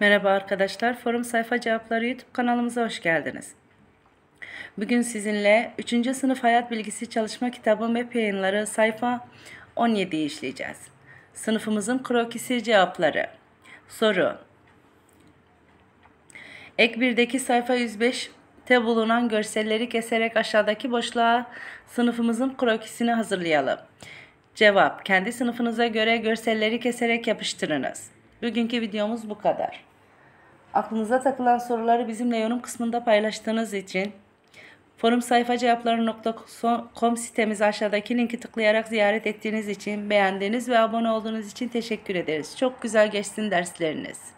Merhaba arkadaşlar, Forum Sayfa Cevapları YouTube kanalımıza hoş geldiniz. Bugün sizinle 3. sınıf hayat bilgisi çalışma kitabı MEP yayınları sayfa 17'yi işleyeceğiz. Sınıfımızın krokisi cevapları. Soru. Ek 1'deki sayfa 105'te bulunan görselleri keserek aşağıdaki boşluğa sınıfımızın krokisini hazırlayalım. Cevap. Kendi sınıfınıza göre görselleri keserek yapıştırınız. Bugünkü videomuz bu kadar. Aklınıza takılan soruları bizimle yorum kısmında paylaştığınız için forum sayfa cevapları.com sitemizi aşağıdaki linki tıklayarak ziyaret ettiğiniz için, beğendiğiniz ve abone olduğunuz için teşekkür ederiz. Çok güzel geçsin dersleriniz.